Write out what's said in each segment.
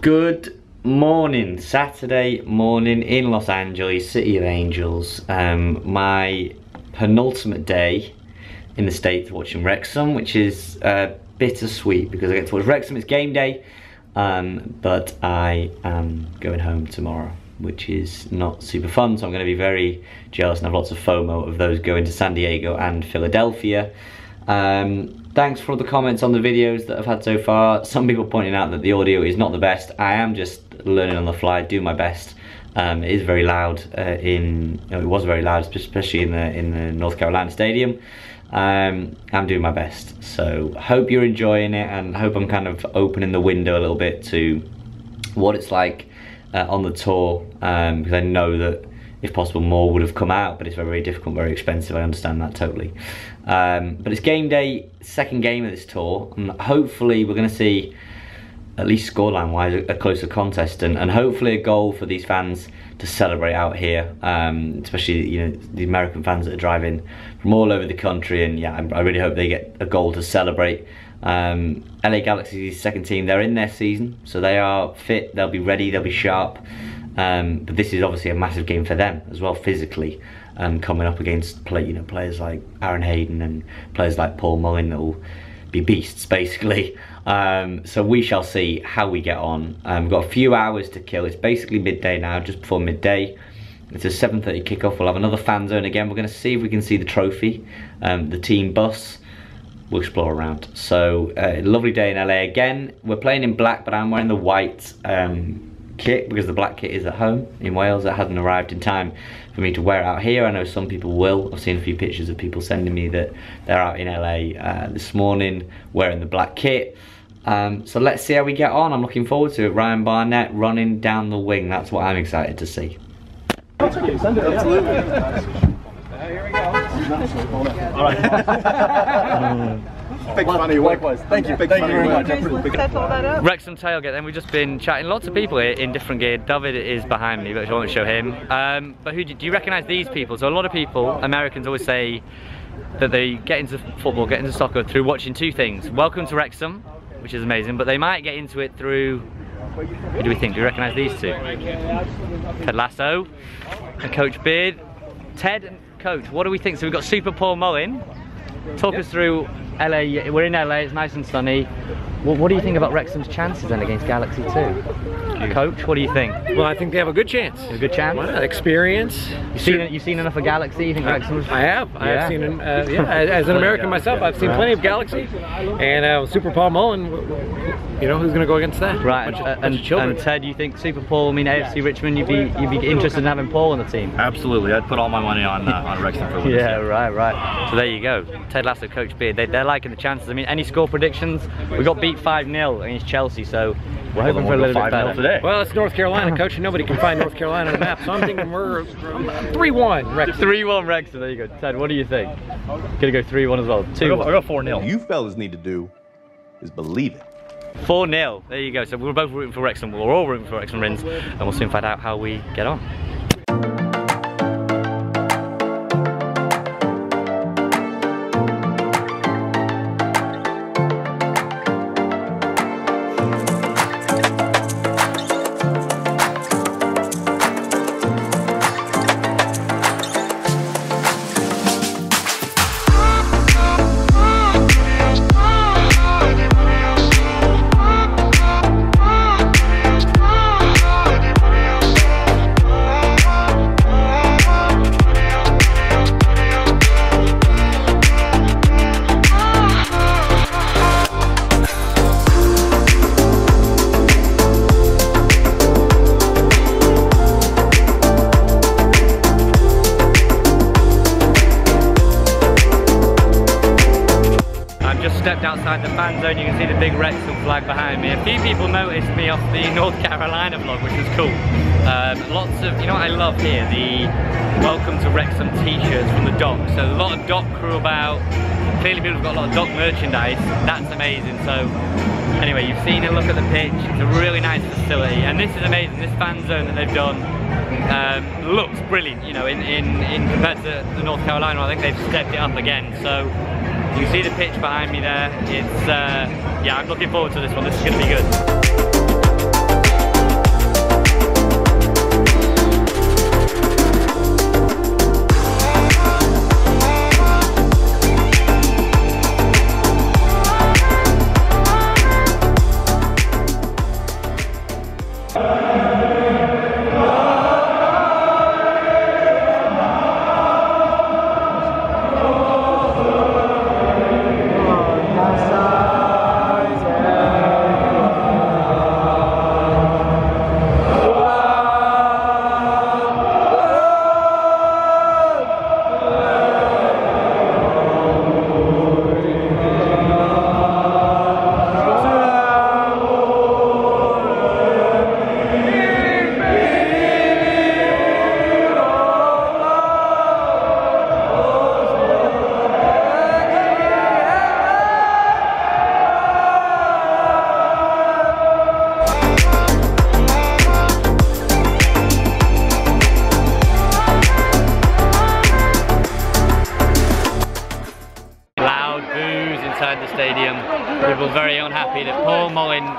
Good morning, Saturday morning in Los Angeles, City of Angels. Um, my penultimate day in the States watching Wrexham, which is uh, bittersweet because I get to watch Wrexham, it's game day, um, but I am going home tomorrow, which is not super fun, so I'm going to be very jealous and have lots of FOMO of those going to San Diego and Philadelphia. Um, thanks for all the comments on the videos that I've had so far. Some people pointing out that the audio is not the best. I am just learning on the fly, do my best. Um, it is very loud uh, in, you know, it was very loud, especially in the in the North Carolina Stadium. Um, I'm doing my best, so hope you're enjoying it, and hope I'm kind of opening the window a little bit to what it's like uh, on the tour, um, because I know that if possible more would have come out but it's very, very difficult very expensive I understand that totally um, but it's game day second game of this tour. And hopefully we're going to see at least scoreline wise a, closer contest and, and hopefully a goal for these fans to celebrate out here. Um, especially you know the American fans that are driving from all over the country. And yeah I, I really hope they get a goal to celebrate. Um, LA Galaxy's second team. They're in their season so they are fit. They'll be ready. They'll be sharp. Um, but this is obviously a massive game for them as well physically and coming up against play, you know, players like Aaron Hayden and players like Paul Mullin that will be beasts basically. Um, so we shall see how we get on. Um, we've got a few hours to kill. It's basically midday now, just before midday. It's a 7.30 kickoff. We'll have another fan zone again. We're going to see if we can see the trophy, um, the team bus. We'll explore around. So, uh, lovely day in LA again. We're playing in black, but I'm wearing the white um, kit because the black kit is at home in Wales. It hasn't arrived in time for me to wear it out here. I know some people will. I've seen a few pictures of people sending me that they're out in LA uh, this morning wearing the black kit. Um, so let's see how we get on. I'm looking forward to it. Ryan Barnett running down the wing. That's what I'm excited to see. Absolutely. Uh, here we go. All right. Big fan of your work. Likewise. Thank you. Big Thank you very much. Wrexham tailgate, and we've just been chatting. Lots of people here in different gear. David is behind me, but I won't show him. Um, but who do, do you recognise these people? So a lot of people, Americans, always say that they get into football, get into soccer through watching two things. Welcome to Wrexham, which is amazing, but they might get into it through who do we think? Do you recognise these two? Ted Lasso and Coach Beard. Ted and Coach, what do we think? So we've got Super Paul Mullin. Talk us through LA, we're in LA, it's nice and sunny. Well, what do you think about Wrexham's chances then against Galaxy 2? Coach, what do you think? Well, I think they have a good chance. A good chance? Well, experience. You've seen, you've seen enough of Galaxy? You think Wrexham? I have. Yeah. I have seen, uh, yeah, as an American myself, I've seen plenty of Galaxy. And uh, Super Paul Mullin, you know, who's going to go against that? Right. Bunch of, and, and, Ted, you think Super Paul, I mean AFC Richmond, you'd be you'd be interested in having Paul on the team? Absolutely. I'd put all my money on uh, on Wrexham for Yeah, right, right. So there you go. Ted Lasso, Coach Beard, they, they're liking the chances. I mean, any score predictions? We got beat 5-0 against Chelsea, so we're hoping for a little bit better. Today. Well, it's North Carolina, coach, and nobody can find North Carolina on the map, so I'm thinking we're 3-1 Wrexham. 3-1 Wrexham, there you go. Ted, what do you think? Gonna go 3-1 as well. 2 I'll go 4-0. You fellas need to do is believe it. 4-0, there you go. So we're both rooting for Wrexham, we're all rooting for Wrexham wins, and we'll soon find out how we get on. Outside the fan zone, you can see the big Wrexham flag behind me. A few people noticed me off the North Carolina vlog, which was cool. Um, lots of, you know what I love here? The welcome to Wrexham t-shirts from the dock. So a lot of dock crew about. Clearly people have got a lot of dock merchandise. That's amazing. So anyway, you've seen a look at the pitch. It's a really nice facility. And this is amazing. This fan zone that they've done um, looks brilliant, you know, in, in, in compared to the North Carolina, I think they've stepped it up again. So you can see the pitch behind me there. It's, uh, yeah, I'm looking forward to this one. This is going to be good.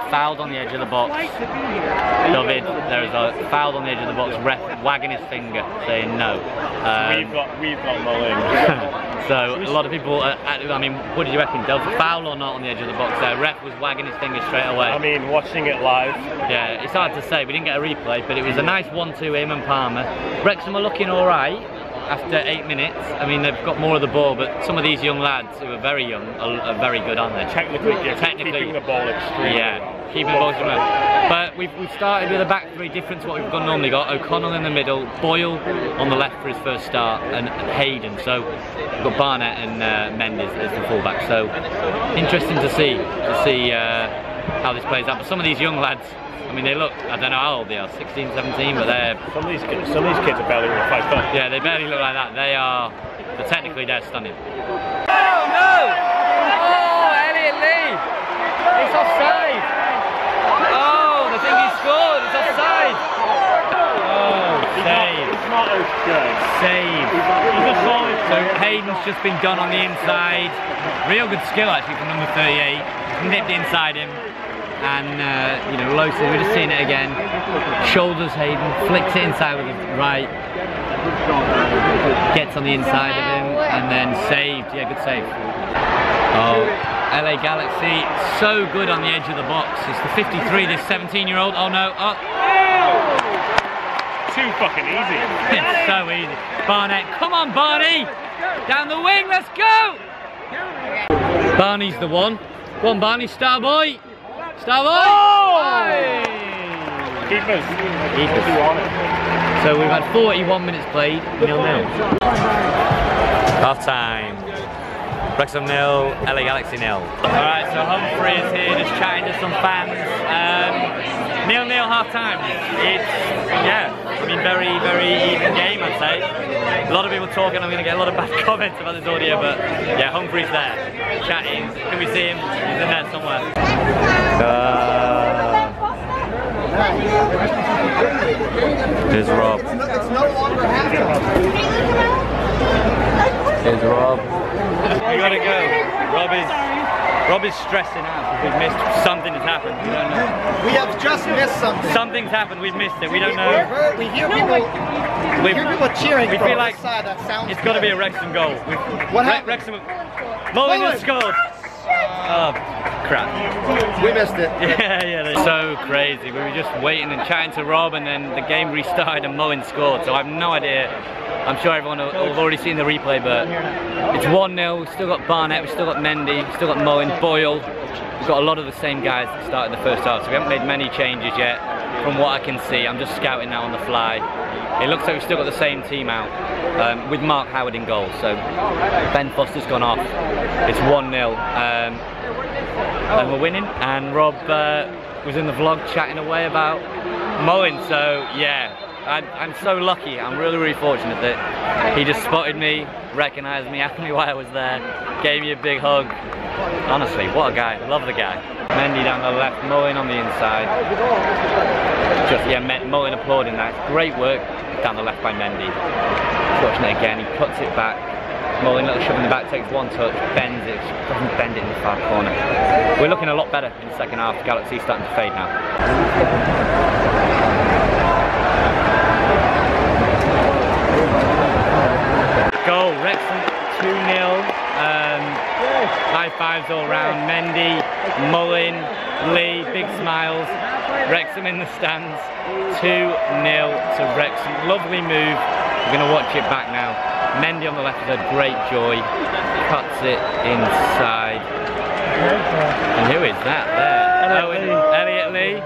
Fouled on the edge of the box. David, there is a fouled on the edge of the box, ref wagging his finger, saying no. Um, We've got, we've got Mullin. so a lot of people, uh, I mean, what did you reckon? Del foul or not on the edge of the box there? Ref was wagging his finger straight away. I mean, watching it live, Yeah, it's hard to say. We didn't get a replay, but it was a nice 1-2 him and Palmer. Wrexham are looking all right after eight minutes. I mean, they've got more of the ball, but some of these young lads who are very young are, are very good, aren't they? technically, yeah, Technically. keeping the ball extremely Yeah, keeping the ball from them. But we've, we've started with a back three different to what we've got normally got. O'Connell in the middle, Boyle on the left for his first start, and Hayden. So we've got Barnett and uh, Mendy as the fullback. So interesting to see to see uh, how this plays out. But some of these young lads, I mean, they look, I don't know how old they are, 16, 17, but they're, Some of these kids, some of these kids are barely even five foot. yeah, they barely look like that. They are, but technically they're stunning. Oh no! Oh, Elliot Lee! It's offside! Oh, the thing he scored, it's offside! Oh, save. It's not good. Save. He's a solid So Hayden's just been done on the inside. Real good skill actually from number 38. Nipped inside him. And, uh, you know, low Lowson, we're just seeing it again. Shoulders Hayden, flicks it inside with the right. Gets on the inside of him and then saved. Yeah, good save. Oh, LA Galaxy, so good on the edge of the box. It's the 53, this 17 year old. Oh no, oh, Too fucking easy. it's so easy. Barnett, come on Barney! Down the wing, let's go! Barney's the one. Go on Barney, star boy! Star boy! Aye. Keepers. Keepers. So we've had 41 minutes played, nil nil. Half time. Wrexham nil, LA Galaxy nil. Alright, so Humphrey is here just chatting to some fans. Um, nil nil half time. It's, yeah, I mean, very, very even game, I'd say. A lot of people talking, I'm going to get a lot of bad comments about this audio, but yeah, Humphrey's there, chatting. Can we see him? He's in there somewhere. Uh, Here's Rob. Here's Rob. We gotta go. Rob is Rob is stressing out because we've missed something has happened. We don't know. We have just missed something. Something's happened. We've missed it. We don't know. We hear people. We hear people cheering we feel like side. That sounds. it's got to be a good. Wrexham goal. We've, What Re- happened? Wrexham. Mullin has Mullin! scored. Oh crap. We missed it. Yeah, yeah, they're so crazy. We were just waiting and chatting to Rob, and then the game restarted and Mullin scored. So I have no idea. I'm sure everyone will will have already seen the replay, but it's 1 0. We've still got Barnett, we've still got Mendy, we've still got Mullin, Boyle. We've got a lot of the same guys that started the first half, so we haven't made many changes yet. From what I can see, I'm just scouting now on the fly. It looks like we've still got the same team out um, with Mark Howard in goal. So Ben Foster's gone off. It's 1 0. Um, and we're winning. And Rob uh, was in the vlog chatting away about Mullin. So yeah, I'm, I'm so lucky. I'm really, really fortunate that he just spotted me, recognised me, asked me why I was there, gave me a big hug. Honestly, what a guy. Love the guy. Mendy down the left, Mullin on the inside. Just yeah, Mullin applauding that. Great work down the left by Mendy. It again, he puts it back. Mullin little shove in the back, takes one touch, bends it, doesn't bend it in the far corner. We're looking a lot better in the second half. Galaxy's starting to fade now. Goal, Wrexham 2 0. Um, high fives all round. Mendy, Mullin, Lee, big smiles. Wrexham in the stands. 2 0 to Wrexham. Lovely move. We're going to watch it back now. Mendy on the left has had great joy. Cuts it inside. And who is that there? Owen, oh, Elliot Lee.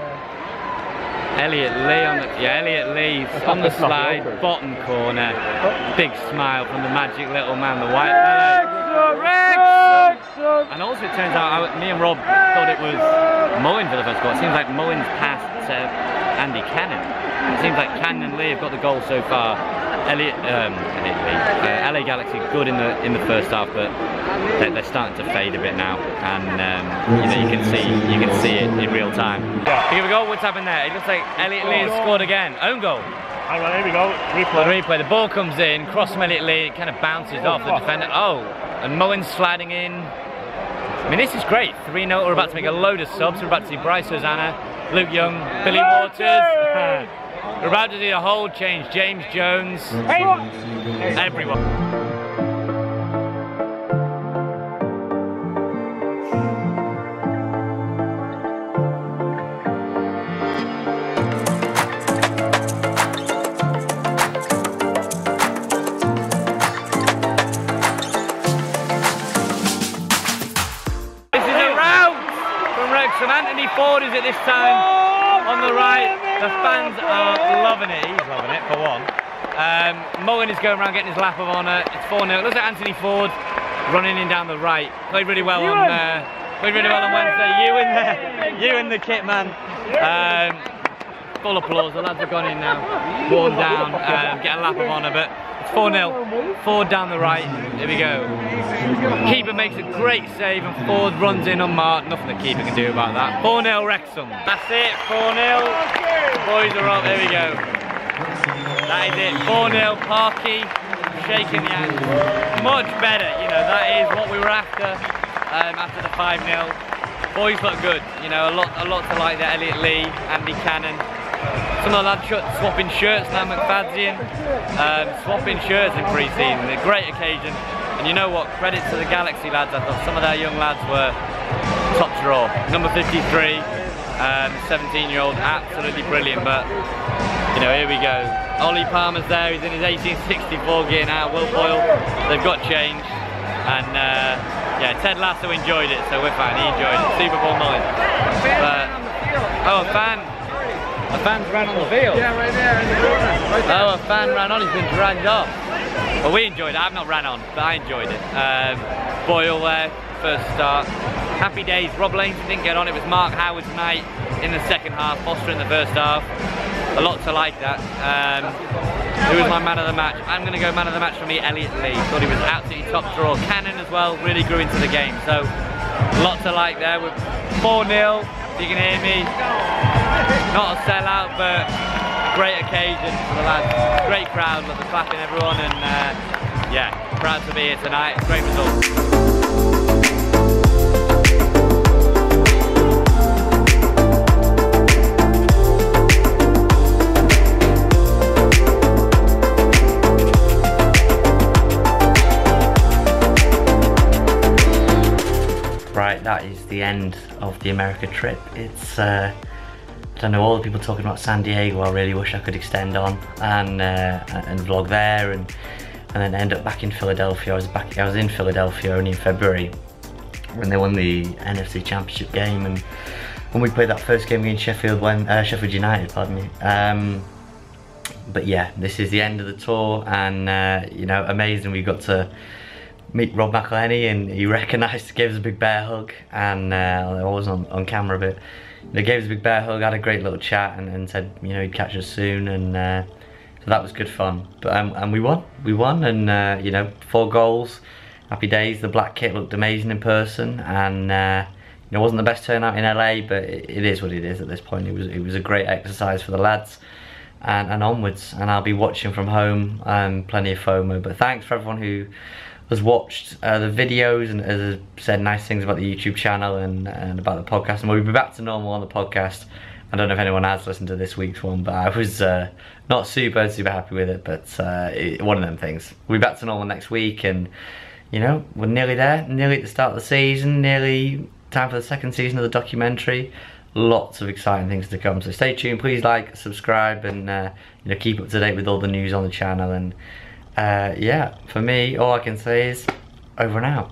Elliot Lee on the yeah, Elliot Lee on the slide, bottom corner. Big smile from the magic little man, the white fellow. Rex! And also it turns out, I, me and Rob thought it was Mullin for the first goal. It seems like Mullin's passed to Andy Cannon. It seems like Cannon and Lee have got the goal so far. Elliot, um, Elliot Lee, uh, LA Galaxy good in the in the first half, but they're, they're starting to fade a bit now, and um, you know you can see you can see it in real time. Here we go. What's happened there? It looks like Elliot Lee has scored again. Own goal. Hang on, here we go. The Replay. replay. The ball comes in, cross from Elliot Lee, it kind of bounces off the defender. Oh, and Mullin sliding in. I mean, this is great. 3 0. We're about to make a load of subs. We're about to see Bryce Hosannah, Luke Young, Billy Waters. We're about to see a whole change. James Jones. Everyone. This is a rout from Wrexham. Anthony Forde is at this time on the right. The fans are loving it. He's loving it for one. Um, Mullin is going around getting his lap of honour. It's 4 0. Looks at Anthony Forde running in down the right. Played really well on uh, played really well on Wednesday. You in the you in the kit man. Um, full applause. The lads have gone in now, worn down, um, get a lap of honour, but it's 4 0. Forde down the right. Here we go. Keeper makes a great save and Forde runs in unmarked. Nothing the keeper can do about that. 4 0 Wrexham. That's it. 4 0. Boys are up. There we go. That is it. 4 0. Parky shaking the hand. Much better. You know, that is what we were after um, after the 5 0. Boys look good. You know, a lot, a lot to like there. Elliot Lee, Andy Cannon. Some of the lads swapping shirts now, McFadzean. Um, swapping shirts in pre-season. A great occasion. And you know what? Credit to the Galaxy lads. I thought some of their young lads were top draw. Number 53, um, 17-year-old, absolutely brilliant. But you know, here we go. Ollie Palmer's there. He's in his 1864 gear now. Will Boyle. They've got change. And uh, yeah, Ted Lasso enjoyed it, so we're fine. He enjoyed it. Super Paul Mullin. But oh, a fan. A fan's ran on the field. Yeah, right there in the corner. Right there. Oh, a fan ran on, he's been dragged off. Well, we enjoyed it. I've not ran on, but I enjoyed it. Um, Boyle there, first start. Happy days. Rob Lainton didn't get on. It was Mark Howard's night in the second half, Foster in the first half. A lot to like that. Um, who was my man of the match? I'm going to go man of the match for me, Elliot Lee. Thought he was absolutely top draw. Cannon as well, really grew into the game. So, lots to like there. We're 4-0, if you can hear me. Not a sellout, but great occasion for the lads. Great crowd, look, they're clapping everyone, and uh, yeah, proud to be here tonight. Great result. The end of the America trip. It's, uh, I don't know, all the people talking about San Diego, I really wish I could extend on and uh, and vlog there and and then end up back in Philadelphia. I was back, I was in Philadelphia only in February when they won the NFC Championship game and when we played that first game against Sheffield, when uh, Sheffield United, pardon me. Um, but yeah, this is the end of the tour and uh, you know, amazing we got to meet Rob McElhenney and he recognised, gave us a big bear hug and uh, I was on, on camera a bit. They gave us a big bear hug, had a great little chat and, and said, you know, he'd catch us soon and uh, so that was good fun. But um, And we won, we won and uh, you know, four goals, happy days. The black kit looked amazing in person and uh, you know, it wasn't the best turnout in LA, but it, it is what it is at this point. It was, it was a great exercise for the lads. And, and onwards, and I'll be watching from home, um, plenty of FOMO. But thanks for everyone who has watched uh, the videos and has said nice things about the YouTube channel and, and about the podcast. And we'll be back to normal on the podcast. I don't know if anyone has listened to this week's one, but I was uh, not super, super happy with it. But uh, it, one of them things. We'll be back to normal next week, and you know we're nearly there, nearly at the start of the season, nearly time for the second season of the documentary. Lots of exciting things to come. So stay tuned. Please like, subscribe, and uh, you know keep up to date with all the news on the channel and uh, yeah, for me, all I can say is over and out.